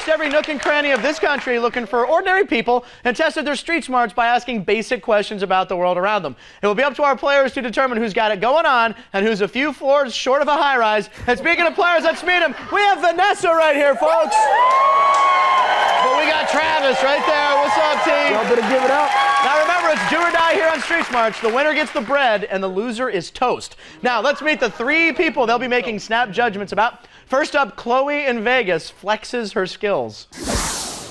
searched every nook and cranny of this country looking for ordinary people and tested their street smarts by asking basic questions about the world around them. It will be up to our players to determine who's got it going on and who's a few floors short of a high rise. And speaking of players, let's meet them. We have Vanessa right here, folks. But we got Travis right there. What's up, team? Y'all better give it up. Now remember, it's do or die here on Street Smarts. The winner gets the bread, and the loser is toast. Now let's meet the three people they'll be making snap judgments about. First up, Chloe in Vegas flexes her skills.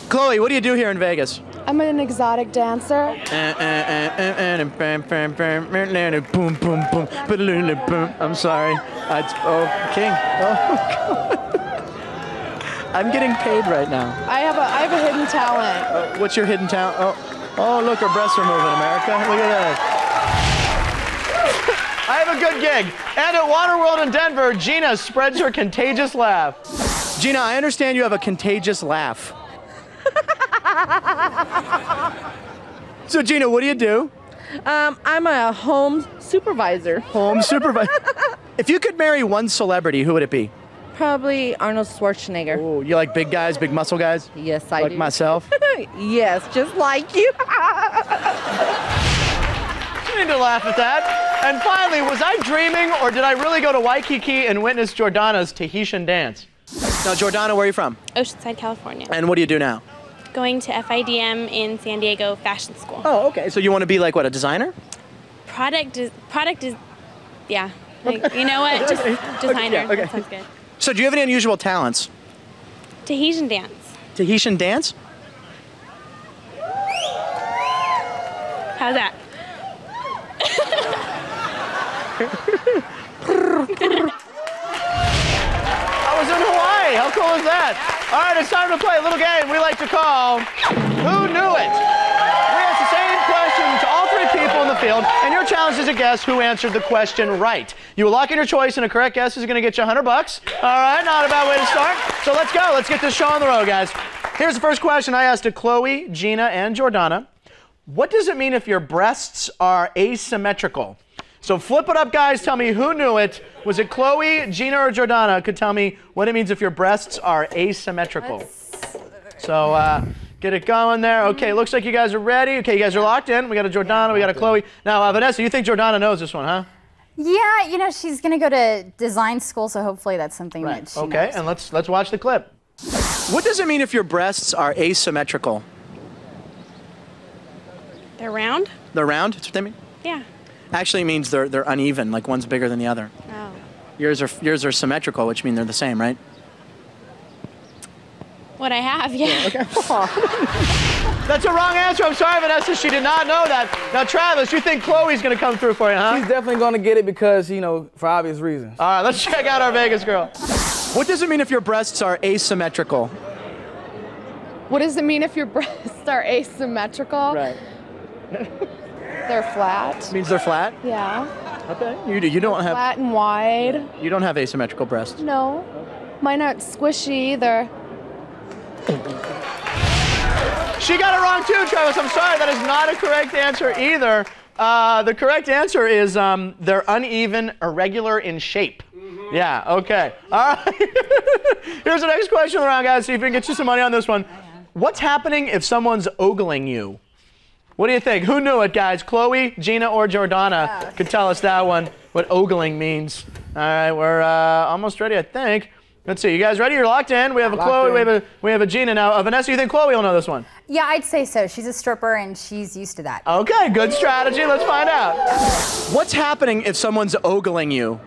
Chloe, what do you do here in Vegas? I'm an exotic dancer. Boom, boom, boom. boom. I'm sorry. I, oh, King. Oh, I'm getting paid right now. I have a I have a hidden talent. Uh, what's your hidden talent? Oh, oh, look, her breasts are moving, America. Look at that. I have a good gig. And at Waterworld in Denver, Jina spreads her contagious laugh. Jina, I understand you have a contagious laugh. so, Jina, what do you do? Um, I'm a home supervisor. Home supervisor. if you could marry one celebrity, who would it be? Probably Arnold Schwarzenegger. Oh, you like big guys, big muscle guys? Yes, I like do. myself? yes, just like you. You to laugh at that. And finally, was I dreaming or did I really go to Waikiki and witness Jordonna's Tahitian dance? Now, Jordonna, where are you from? Oceanside, California. And what do you do now? Going to FIDM in San Diego Fashion School. Oh, okay. So you want to be like what, a designer? Product is product is, yeah. Like, you know what? Just Okay. designer. Okay, okay. That sounds good. So do you have any unusual talents? Tahitian dance. Tahitian dance? How's that? I was in Hawaii. How cool is that? All right, it's time to play a little game we like to call Who Knew It? We ask the same question to all three people in the field, and your challenge is to guess who answered the question right. You will lock in your choice, and a correct guess is going to get you 100 bucks. All right, not a bad way to start. So let's go. Let's get this show on the road, guys. Here's the first question I asked to Chloe, Jina, and Jordonna. What does it mean if your breasts are asymmetrical? So flip it up, guys. Tell me who knew it. Was it Chloe, Jina, or Jordonna? Could tell me what it means if your breasts are asymmetrical. So uh, get it going there. Okay, looks like you guys are ready. Okay, you guys are locked in. We got a Jordonna, we got a Chloe. Now, uh, Vanessa, you think Jordonna knows this one, huh? Yeah, you know, she's going to go to design school, so hopefully that's something that she Okay, knows. and let's let's watch the clip. What does it mean if your breasts are asymmetrical? They're round? They're round. That's what they mean. Yeah. Actually, means they're they're uneven. Like one's bigger than the other. Oh. Yours are yours are symmetrical, which mean they're the same, right? What I have, yeah. Okay. That's a wrong answer. I'm sorry, Vanessa. She did not know that. Now, Travis, you think Chloe's going to come through for you, huh? He's definitely gonna get it because you know for obvious reasons. All right, let's check out our Vegas girl. What does it mean if your breasts are asymmetrical? What does it mean if your breasts are asymmetrical? They're flat. Means they're flat. Yeah. Okay. You do. You don't have. Flat and wide. You don't have asymmetrical breasts. No. Mine aren't squishy either. She got it wrong too, Travis. I'm sorry. That is not a correct answer either. Uh, the correct answer is um, they're uneven, irregular in shape. Yeah, okay. All right. Here's the next question around, guys. See if we can get you some money on this one. What's happening if someone's ogling you? What do you think? Who knew it, guys? Chloe, Jina, or Jordonna could tell us that one, what ogling means. All right, we're uh, almost ready, I think. Let's see. You guys ready? You're locked in. We have a Locked Chloe. We have a we have a Jina now. Uh, Vanessa, you think Chloe will know this one? Yeah, I'd say so. She's a stripper and she's used to that. Okay, good strategy. Let's find out. What's happening if someone's ogling you?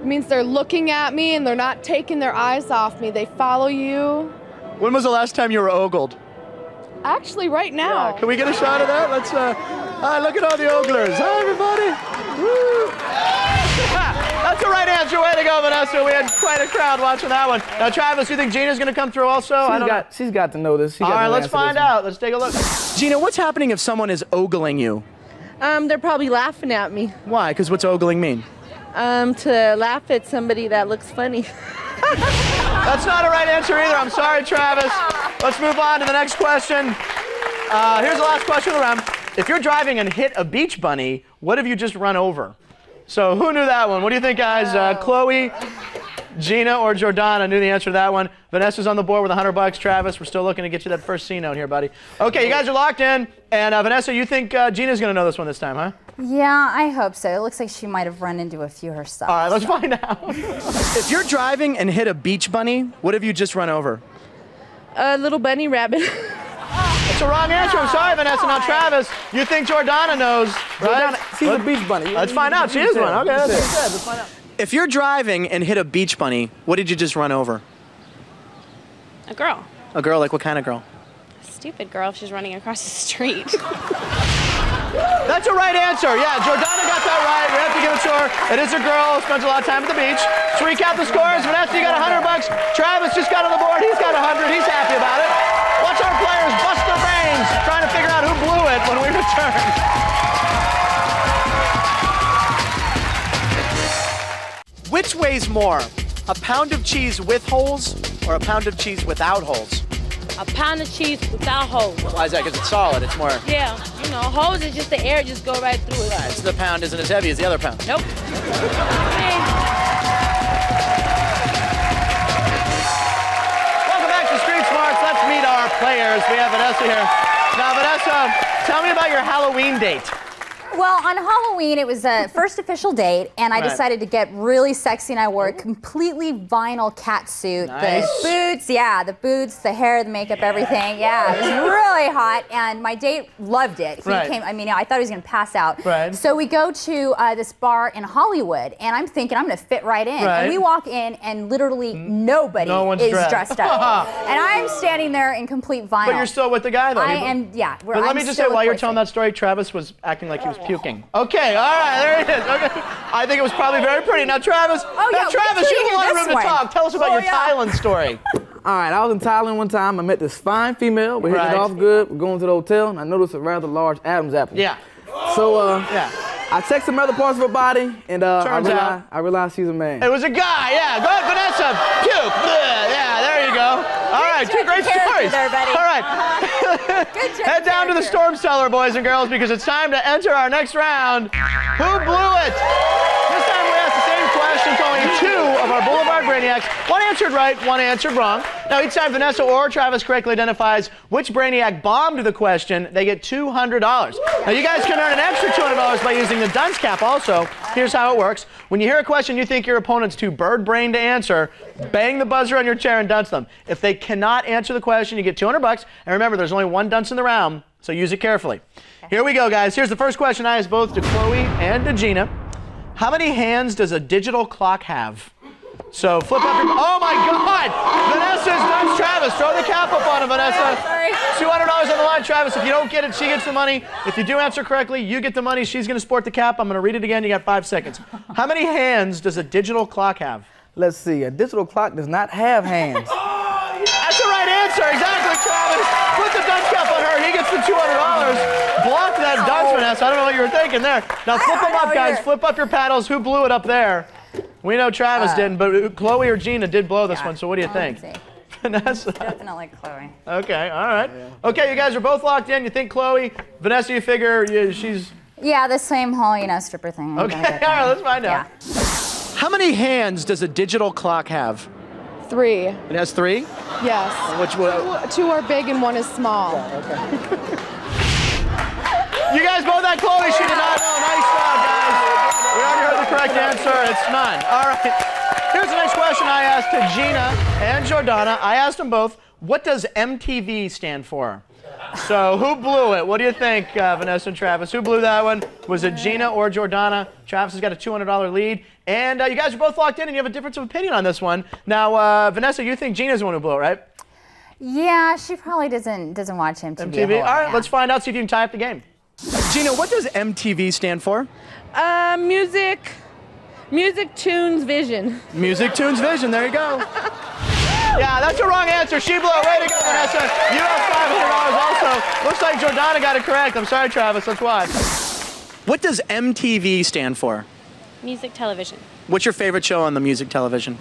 It means they're looking at me and they're not taking their eyes off me. They follow you. When was the last time you were ogled? Actually, right now. Can we get a shot of that? Let's. Uh, uh, look at all the oglers. Hi, everybody. Woo. That's the right answer. Way to go, Vanessa. We had quite a crowd watching that one. Now, Travis, you think Jina's going to come through also? I She's don't got, she's got to know this. She know. got All to right, know let's the answer to find this one. out. Let's take a look. Jina, what's happening if someone is ogling you? Um, they're probably laughing at me. Why? Because what's ogling mean? Um, to laugh at somebody that looks funny. That's not a right answer either. I'm sorry, Travis. Let's move on to the next question. Uh, here's the last question of the round. If you're driving and hit a beach bunny, what have you just run over? So who knew that one? What do you think, guys? Uh, Chloe, Jina or Jordonna knew the answer to that one. Vanessa's on the board with 100 bucks. Travis, we're still looking to get you that first C note here, buddy. Okay, you guys are locked in. And uh, Vanessa, you think uh, Jina's going to know this one this time, huh? Yeah, I hope so. It looks like she might have run into a few herself. All right, let's find out. if you're driving and hit a beach bunny, what have you just run over? A little bunny rabbit. It's a wrong answer. I'm sorry, Vanessa. Now, Travis, you think Jordonna knows, right? Jordonna, she's a beach bunny. Let's find out. She is one. Okay, that's what you said. Let's find out. If you're driving and hit a beach bunny, what did you just run over? A girl. A girl, like what kind of girl? A stupid girl if she's running across the street. That's a right answer. Yeah, Jordonna got that right. We have to give it to her. It is a girl. Spends a lot of time at the beach. To recap the scores, Vanessa, you got 100 bucks. Travis just got on the board. He's return. Which weighs more, a pound of cheese with holes or a pound of cheese without holes? A pound of cheese without holes. Why is that? Because it's solid. It's more. Yeah, you know, holes is just the air just go right through it. Right, so the pound isn't as heavy as the other pound. Nope. Welcome back to Street Smarts. Let's meet our players. We have Vanessa here. Now, Vanessa, tell me about your Halloween date. Well, on Halloween, it was a first official date, and I Right. decided to get really sexy, and I wore a completely vinyl cat suit. Nice. The boots, yeah, the boots, the hair, the makeup, everything. Yeah, it was really hot, and my date loved it. He Right. came, I mean, I thought he was going to pass out. Right. So we go to uh, this bar in Hollywood, and I'm thinking I'm going to fit right in. Right. And we walk in, and literally nobody No is dressed. dressed up. and I'm standing there in complete vinyl. But you're still with the guy, though. I am, yeah. But let me just say, while you're telling that story, Travis was acting like he was puking. Okay, all right, there he is. Okay. I think it was probably very pretty. Now, Travis, Oh, now, yeah, wait Travis, you you have a lot of hear room to talk. Tell us about Oh, your yeah. Thailand story. All right, I was in Thailand one time. I met this fine female. We're hitting Right. it off good. We're going to the hotel, and I noticed a rather large Adam's apple. Yeah. So uh, Yeah. I checked some other parts of her body, and uh, I Turns realized out- I realized she's a man. It was a guy, yeah. Go ahead, Vanessa. Puke. Bleh. Yeah, there you go. All right, two great the stories. there, buddy. All right. Head down to the storm cellar, boys and girls, because it's time to enter our next round. Who blew it? This time we ask the same question to only two of our Boulevard Brainiacs. One answered right, one answered wrong. Now, each time Vanessa or Travis correctly identifies which Brainiac bombed the question, they get $200. Now, you guys can earn an extra $200 by using the dunce cap also. Here's how it works. When you hear a question you think your opponent's too bird brain to answer, bang the buzzer on your chair and dunce them. If they cannot answer the question, you get 200 bucks. And remember, there's only one dunce in the round, so use it carefully. Here we go, guys. Here's the first question I asked both to Chloe and to Jina. How many hands does a digital clock have? So flip up your. Oh my God! Vanessa's done. Travis, throw the cap up on him, Vanessa. Oh, sorry. Two hundred dollars on the line, Travis. If you don't get it, she gets the money. If you do answer correctly, you get the money. She's going to sport the cap. I'm going to read it again. You got five seconds. How many hands does a digital clock have? Let's see. A digital clock does not have hands. Oh, That's the right answer. Exactly, Travis. Put the dunce cap on her. He gets the two hundred dollars. Block that dunce, oh. Vanessa. I don't know what you were thinking there. Now flip them up, guys. either. Flip up your paddles. Who blew it up there? We know Travis uh, didn't, but Chloe or Jina did blow this Yeah. one. So what do you think? Vanessa. Definitely Chloe. Okay, all right. Okay, you guys are both locked in. You think Chloe, Vanessa, you figure yeah, she's. Yeah, the same whole, you know, stripper thing. I'm Okay, gonna all get that. right, let's find Yeah. out. How many hands does a digital clock have? Three. It has three? Yes. Which one? Two are big and one is small. You guys both had Chloe. She did not know. Nice job, guys. Correct answer. It's none. All right. Here's the next question I asked to Jina and Jordonna. I asked them both, what does MTV stand for? So who blew it? What do you think, uh, Vanessa and Travis? Who blew that one? Was it Jina or Jordonna? Travis has got a $200 lead. And uh, you guys are both locked in and you have a difference of opinion on this one. Now, uh, Vanessa, you think Jina's the one who blew it, right? Yeah, she probably doesn't doesn't watch MTV. MTV? All right, yeah. let's find out, see if you can tie up the game. Jina, what does MTV stand for? Uh, music, music, tunes, vision. Music Tunes Vision. There you go. yeah, that's the wrong answer. She blew it. Way to go, Vanessa. You have $500 also. Looks like Jordonna got it correct. I'm sorry, Travis. That's why. What does MTV stand for? Music television. What's your favorite show on the music television?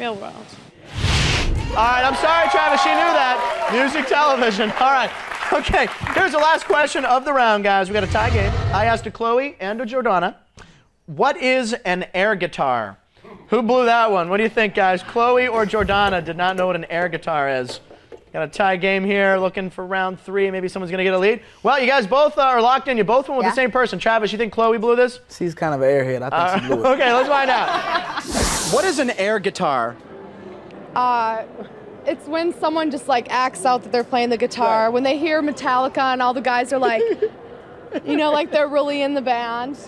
Real world. All right, I'm sorry, Travis. She knew that. Music television. All right. Okay, here's the last question of the round, guys. We got a tie game. I asked to Chloe and a Jordonna, what is an air guitar? Who blew that one? What do you think, guys? Chloe or Jordonna did not know what an air guitar is. Got a tie game here, looking for round three. Maybe someone's gonna get a lead. Well, you guys both uh, are locked in. You both went with Yeah. the same person. Travis, you think Chloe blew this? She's kind of an airhead. I think she blew it. okay, let's find out. what is an air guitar? Uh, it's when someone just like acts out that they're playing the guitar. When they hear Metallica and all the guys are like, you know, like they're really in the band.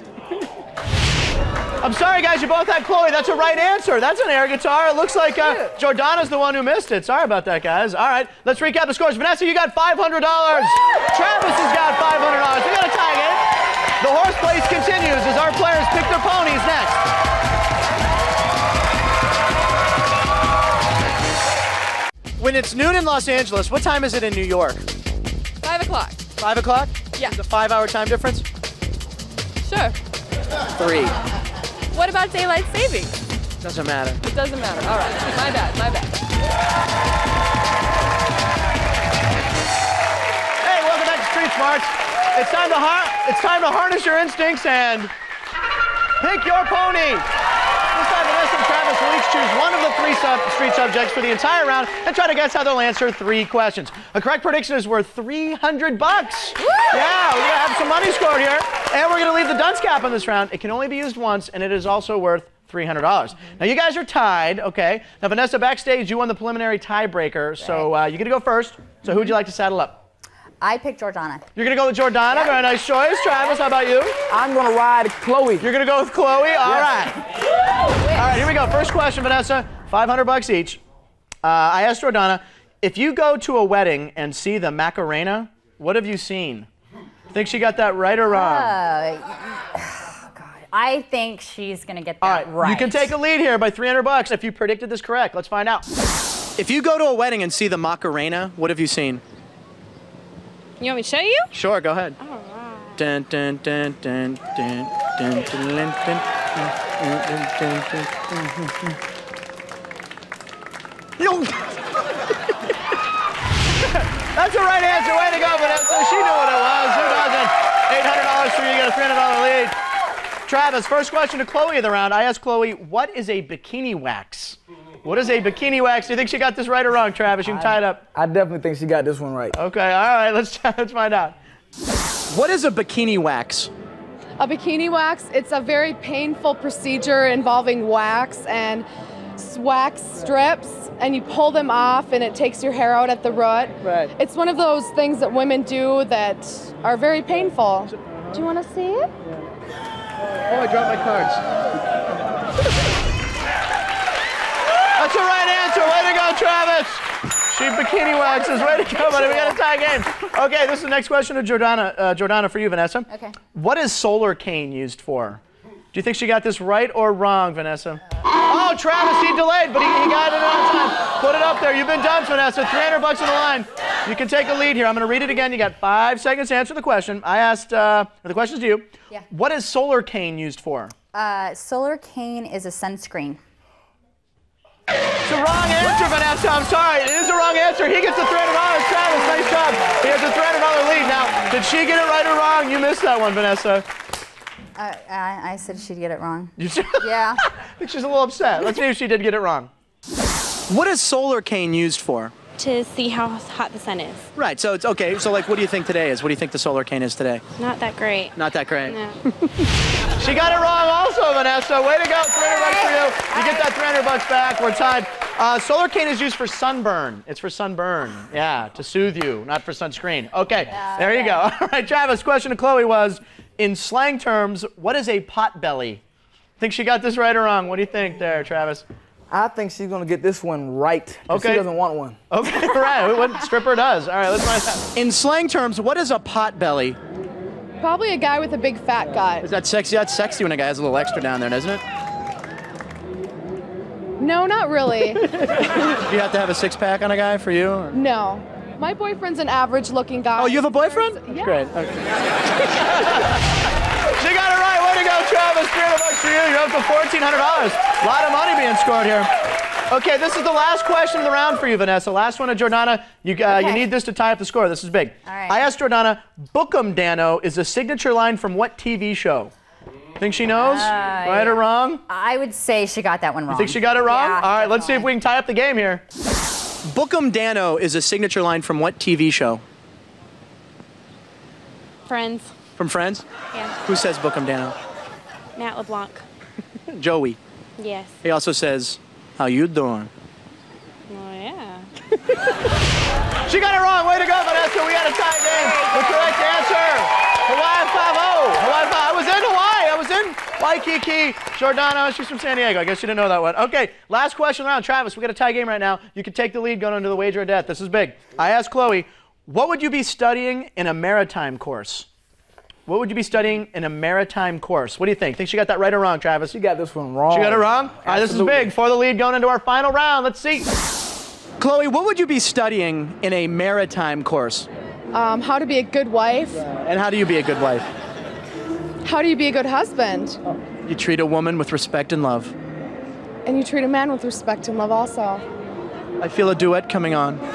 I'm sorry, guys. You both had Chloe. That's a right answer. That's an air guitar. It looks like uh, Jordonna's the one who missed it. Sorry about that, guys. All right, let's recap the scores. Vanessa, you got $500. Travis has got $500. We got a tie game. The horse place continues as our players pick their ponies next. When it's noon in Los Angeles, what time is it in New York? Five o'clock. Five o'clock? Yeah. It's a five-hour time difference. Sure. Three. What about daylight savings? Doesn't matter. It doesn't matter. All right. My bad. My bad. Hey, welcome back to Street Smarts. It's time to har- it's time to harness your instincts and pick your pony. Vanessa and Travis will each choose one of the three sub- street subjects for the entire round and try to guess how they'll answer three questions. A correct prediction is worth 300 bucks. Yeah, we're gonna have some money scored here, and we're gonna leave the dunce cap on this round. It can only be used once, and it is also worth $300. Now you guys are tied, okay? Now Vanessa, backstage, you won the preliminary tiebreaker, so uh, you're gonna go first. So who would you like to saddle up? I picked Jordonna. You're gonna go with Jordonna. Very nice choice. Travis, how about you? I'm gonna ride Chloe. You're gonna go with Chloe. All right. All right. Here we go. First question, Vanessa. 500 bucks each. Uh, I asked Jordonna, if you go to a wedding and see the Macarena, what have you seen? Think she got that right or wrong? Uh, God, I think she's gonna get All that right. You can take a lead here by 300 bucks if you predicted this correct. Let's find out. If you go to a wedding and see the Macarena, what have you seen? You want me to show you? Sure, go ahead. Dun, dun, dun, dun, dun, dun, dun, dun, dun, dun. That's the right answer. Way to go, Vanessa. She knew what it was. Who doesn't? $800 for you. You got a $300 lead. Travis, first question to Chloe of the round. I asked Chloe, what is a bikini wax? What is a bikini wax? Do you think she got this right or wrong, Travis? You can tie it up. I definitely think she got this one right. Okay, all right, let's let's find out. What is a bikini wax? A bikini wax, it's a very painful procedure involving wax and s- wax strips, and you pull them off, and it takes your hair out at the root. Right. It's one of those things that women do that are very painful. Do you want to see it? Oh, I dropped my cards. That's the right answer. Way to go, Travis. She bikini waxes. Way to go, buddy. We got a tie game. Okay, this is the next question to Jordonna. Uh, Jordonna, for you, Vanessa. Okay. What is Solarcaine used for? Do you think she got this right or wrong, Vanessa? Oh, Travis, he delayed, but he, he got it on time. Put it up there. You've been done, Vanessa. 300 bucks on the line. You can take a lead here. I'm going to read it again. You got five seconds to answer the question. I asked, uh, the question's to you. Yeah. What is Solarcaine used for? Uh, Solarcaine is a sunscreen. It's the wrong answer, Vanessa. I'm sorry. It is the wrong answer. He gets the $300. Travis, nice job. He has a $300 lead. Now, did she get it right or wrong? You missed that one, Vanessa. Uh, I, I said she'd get it wrong. You should- Yeah. I think she's a little upset. Let's see if she did get it wrong. What is Solarcaine used for? To see how hot the sun is. Right. So it's okay. So like, what do you think today is? What do you think the Solarcaine is today? Not that great. Not that great. No. She got it wrong also, Vanessa. Way to go. 300 bucks for you. You get that 300 bucks back. We're tied. Uh, Solarcaine is used for sunburn. It's for sunburn. Yeah, to soothe you, not for sunscreen. Okay, there you go. All right, Travis, question to Chloe was, in slang terms, what is a pot belly? Think she got this right or wrong? What do you think there, Travis? I think she's gonna get this one right. Okay. She doesn't want one. Okay, right. What stripper does? All right, let's find out. In slang terms, what is a pot belly? Probably a guy with a big fat guy. Is that sexy? That's sexy when a guy has a little extra down there, doesn't it? No, not really. Do you have to have a six pack on a guy for you? or- no. My boyfriend's an average looking guy. Oh, you have a boyfriend? Yeah. Great. Okay. she got it right. Way to go, Travis. 300 bucks for you. You're up to $1,400. A lot of money being scored here. Okay, this is the last question of the round for you, Vanessa. Last one to Jordonna. You, uh, you need this to tie up the score. This is big. All right. I asked Jordonna, Bookum Danno is a signature line from what TV show? Think she knows? Uh, right or wrong? I would say she got that one wrong. Think she got it wrong? Yeah, All right, let's see if we can tie up the game here. Bookum Danno is a signature line from what TV show? Friends. From Friends? Yeah. Who says Bookum Danno? Matt LeBlanc. Joey. Yes. He also says, How you doing? Oh yeah. She got it wrong. Way to go, Vanessa. We got a tie game. The correct answer. Hawaii 5 Hawaii 5 I was in Hawaii. I was in Waikiki. Jordonna, she's from San Diego. I guess you didn't know that one. Okay, last question round. Travis, we got a tie game right now. You can take the lead going into the wager of death. This is big. I asked Chloe, what would you be studying in a maritime course? What would you be studying in a maritime course? What do you think? Think she got that right or wrong, Travis? She got this one wrong. She got it wrong? All right, this is big. For the lead going into our final round. Let's see. Chloe, what would you be studying in a maritime course? Um, how to be a good wife. And how do you be a good wife? How do you be a good husband? You treat a woman with respect and love. And you treat a man with respect and love also. I feel a duet coming on. Oh,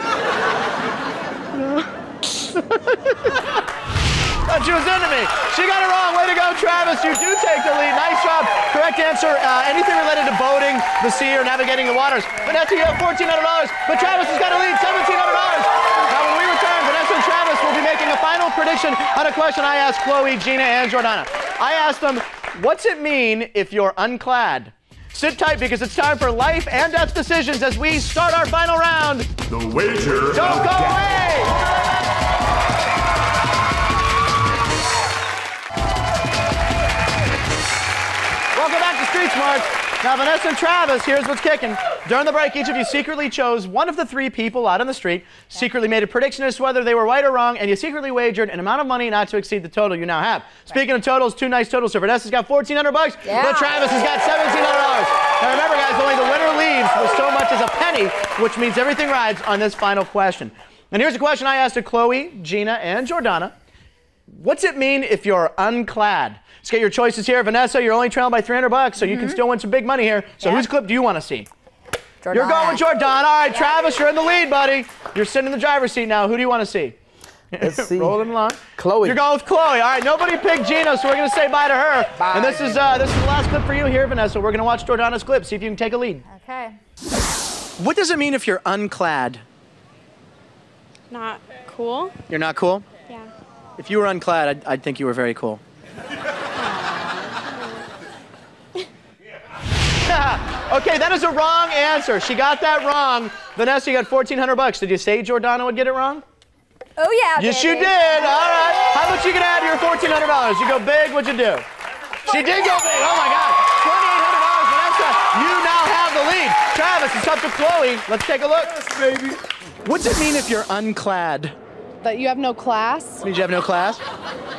she was into me. She got it wrong. Way to go, Travis. You do take the lead. Nice job. Correct answer. Uh, anything related to boating, the sea, or navigating the waters. Vanessa, you have $1,400. But Travis has got a lead, $1,700. Now, when we return, Vanessa and Travis will be making a final prediction on a question I asked Chloe, Jina, and Jordonna. I asked them, what's it mean if you're unclad? Sit tight because it's time for life and death decisions as we start our final round. The wager Don't go away! Welcome back to Street Smarts. Now, Vanessa and Travis, here's what's kicking. During the break, each of you secretly chose one of the three people out on the street, secretly made a prediction as to whether they were right or wrong, and you secretly wagered an amount of money not to exceed the total you now have. Speaking of totals, two nice totals. So Vanessa's got 1400 bucks, Yeah. but Travis has got $1,700. Now remember, guys, only the winner leaves with so much as a penny, which means everything rides on this final question. And here's a question I asked to Chloe, Jina, and Jordonna. What's it mean if you're unclad? Let's get your choices here. Vanessa, you're only trailing by 300 bucks, so you can still win some big money here. So Yeah. whose clip do you want to see? Jordonna. You're going with Jordonna. All right, Travis, you're in the lead, buddy. You're sitting in the driver's seat now. Who do you want to see? Let's see. Rolling along. Chloe. You're going with Chloe. All right, nobody picked Jina, so we're going to say bye to her. Bye, and this is uh, this is the last clip for you here, Vanessa. We're going to watch Jordonna's clip, see if you can take a lead. Okay. What does it mean if you're unclad? Not cool. You're not cool? Yeah. If you were unclad, I'd, I'd think you were very cool. okay, that is a wrong answer. She got that wrong. Vanessa, you got 1400 bucks. Did you say Jordonna would get it wrong? Oh yeah. Yes, you did. All right. How much you gonna add to your $1,400? You go big, what'd you do? She did go big. Oh my God. $2,800, Vanessa. You now have the lead. Travis, it's up to Chloe. Let's take a look. baby. What's it mean if you're unclad? That you have no class? Means you have no class?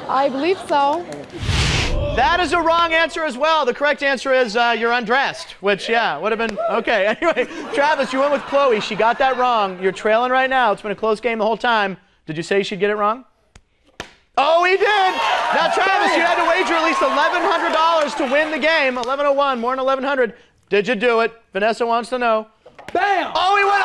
I believe so. That is a wrong answer as well. The correct answer is uh, you're undressed, which, yeah, would have been okay. Anyway, Travis, you went with Chloe. She got that wrong. You're trailing right now. It's been a close game the whole time. Did you say she'd get it wrong? Oh, he did. Now, Travis, you had to wager at least $1,100 to win the game. 1101, more than 1100. Did you do it? Vanessa wants to know. Bam! Oh, he went